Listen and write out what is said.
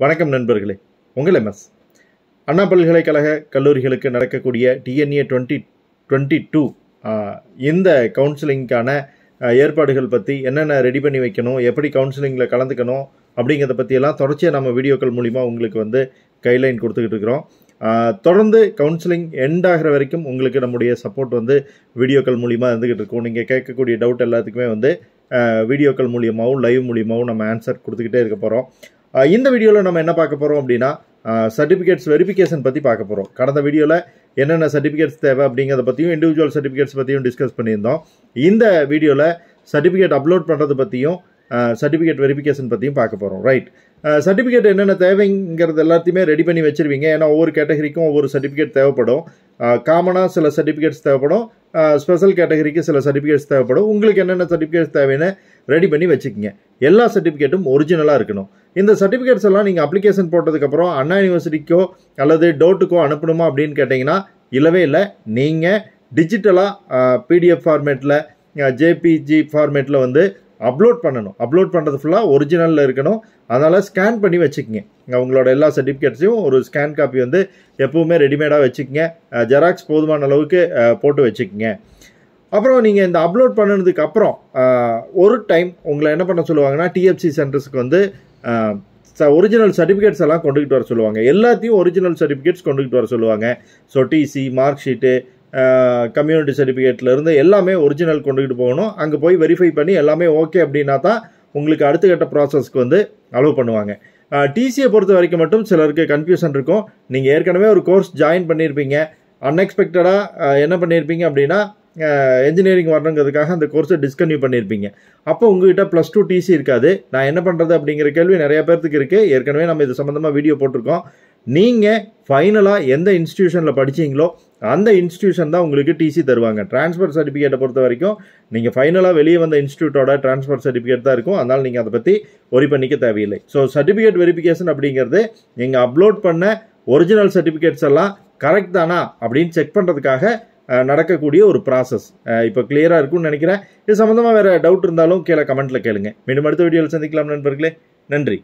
வணக்கம் நண்பர்களே. உங்கள் எம்எஸ் அண்ணா பல்கலைக்கழக கல்லூரிகளுக்கு நடக்கக்கூடிய டிஎன்ஏ டுவெண்ட்டி டுவெண்ட்டி டூ இந்த கவுன்சிலிங்க்கான ஏற்பாடுகள் பற்றி என்னென்ன ரெடி பண்ணி வைக்கணும் எப்படி கவுன்சிலிங்கில் கலந்துக்கணும் அப்படிங்கிறத பற்றியெல்லாம் தொடர்ச்சியாக நம்ம வீடியோக்கள் மூலிமா உங்களுக்கு வந்து கைட்லைன் கொடுத்துக்கிட்டு இருக்கிறோம். தொடர்ந்து கவுன்சிலிங் எண்ட் ஆகிற வரைக்கும் உங்களுக்கு நம்முடைய சப்போர்ட் வந்து வீடியோக்கள் மூலிமா இருந்துக்கிட்டு இருக்கும். நீங்கள் கேட்கக்கூடிய டவுட் எல்லாத்துக்குமே வந்து வீடியோக்கள் மூலியமாகவும் லைவ் மூலியமாகவும் நம்ம ஆன்சர் கொடுத்துக்கிட்டே இருக்க போகிறோம் இந்த வீடியோவில் நம்ம என்ன பார்க்க போகிறோம் அப்படின்னா சர்டிஃபிகேட்ஸ் வெரிஃபிகேஷன் பற்றி பார்க்க போகிறோம் கடந்த வீடியோவில் என்னென்ன சர்டிஃபிகேட்ஸ் தேவை அப்படிங்கிறத பற்றியும் இண்டிவிஜுவல் சர்டிஃபிகேட்ஸ் பற்றியும் டிஸ்கஸ் பண்ணியிருந்தோம். இந்த வீடியோவில் சர்டிஃபிகேட் அப்லோட் பண்ணுறது பற்றியும் சர்டிஃபிகேட் வெரிஃபிகேஷன் பற்றியும் பார்க்க போகிறோம் ரைட் சர்டிஃபிகேட் என்னென்ன தேவைங்கிறது எல்லாத்தையுமே ரெடி பண்ணி வச்சுருவீங்க. ஏன்னா ஒவ்வொரு கேட்டகரிக்கும் ஒவ்வொரு சர்டிஃபிகேட் தேவைப்படும். காமனாக சில சர்டிஃபிகேட்ஸ் தேவைப்படும். ஸ்பெஷல் கேட்டகரிக்கு சில சர்டிஃபிகேட்ஸ் தேவைப்படும். உங்களுக்கு என்னென்ன சர்டிஃபிகேட்ஸ் தேவைன்னு ரெடி பண்ணி வச்சுக்கோங்க. எல்லா சர்டிஃபிகேட்டும் ஒரிஜினலாக இருக்கணும். இந்த சர்டிஃபிகேட்ஸ் எல்லாம் நீங்கள் அப்ளிகேஷன் போட்டதுக்கப்புறம் அண்ணா யூனிவர்சிட்டிக்கோ அல்லது டோட்டுக்கோ அனுப்பணுமா அப்படின்னு கேட்டிங்கன்னா இல்லவே இல்லை. நீங்கள் டிஜிட்டலாக பிடிஎஃப் ஃபார்மேட்டில் ஜேபிஜி ஃபார்மேட்டில் வந்து அப்லோட் பண்ணணும். அப்லோட் பண்ணுறது ஃபுல்லாக ஒரிஜினலில் இருக்கணும். அதனால் ஸ்கேன் பண்ணி வச்சுக்கோங்க. உங்களோட எல்லா சர்டிஃபிகேட்ஸையும் ஒரு ஸ்கேன் காப்பி வந்து எப்போவுமே ரெடிமேடாக வச்சுக்கோங்க. ஜெராக்ஸ் போதுமான அளவுக்கு போட்டு வச்சுக்கோங்க. அப்புறம் நீங்கள் இந்த அப்லோட் பண்ணதுக்கு அப்புறம் ஒரு டைம் உங்களை என்ன பண்ண சொல்லுவாங்கன்னா டிஎஃப்சி சென்டர்ஸ்க்கு வந்து ஒரிஜினல் சர்டிஃபிகேட்ஸ் எல்லாம் கொண்டுகிட்டு வர சொல்லுவாங்க. எல்லாத்தையும் ஒரிஜினல் சர்டிஃபிகேட்ஸ் கொண்டுகிட்டு வர சொல்லுவாங்க. So TC mark sheet community சர்டிஃபிகேட்ல இருந்து எல்லாமே ஒரிஜினல் கொண்டுக்கிட்டு போகணும். அங்கே போய் வெரிஃபை பண்ணி எல்லாமே ஓகே அப்படின்னா தான் உங்களுக்கு அடுத்த கட்ட ப்ராசஸ்க்கு வந்து அலோவ் பண்ணுவாங்க. டிசியை பொறுத்த வரைக்கும் மட்டும் சிலருக்கு கன்ஃபியூஷன் இருக்கும். நீங்கள் ஏற்கனவே ஒரு கோர்ஸ் ஜாயின் பண்ணியிருப்பீங்க அன்எக்ஸ்பெக்டடாக என்ன பண்ணியிருப்பீங்க அப்படின்னா என்ஜினியரிங் வரணுங்கிறதுக்காக அந்த கோர்ஸை டிஸ்கன்யூ பண்ணியிருப்பீங்க அப்போ உங்ககிட்ட ப்ளஸ் டூ டிசி இருக்காது. நான் என்ன பண்ணுறது அப்படிங்கிற கேள்வி நிறைய பேர்த்துக்கு இருக்குது ஏற்கனவே நம்ம இது சம்மந்தமாக வீடியோ போட்டிருக்கோம். நீங்கள் ஃபைனலாக எந்த இன்ஸ்டியூஷனில் படிச்சீங்களோ அந்த இன்ஸ்டியூஷன் தான் உங்களுக்கு டிசி தருவாங்க. ட்ரான்ஸ்ஃபர் சர்டிஃபிகேட்டை பொறுத்த வரைக்கும் நீங்கள் ஃபைனலாக வெளியே வந்த இன்ஸ்டியூட்டோட ட்ரான்ஸ்ஃபர் சர்டிஃபிகேட் தான் இருக்கும். அதனால் நீங்கள் அதை பற்றி ஒரி பண்ணிக்க தேவையில்லை. ஸோ சர்டிஃபிகேட் வெரிஃபிகேஷன் அப்படிங்கிறது நீங்கள் அப்லோட் பண்ண ஒரிஜினல் சர்டிஃபிகேட்ஸ் எல்லாம் கரெக்ட் தானா அப்படின்னு செக் பண்ணுறதுக்காக நடக்கக்கூடிய ஒரு ப்ராசஸ் இப்போ கிளியராக இருக்கும்னு நினைக்கிறேன். இது சம்மந்தமாக வேறு டவுட் இருந்தாலும் கீழே கமெண்ட்டில் கேளுங்க. மீண்டும் அடுத்த வீடியோவில் சந்திக்கலாம் நண்பர்களே. நன்றி.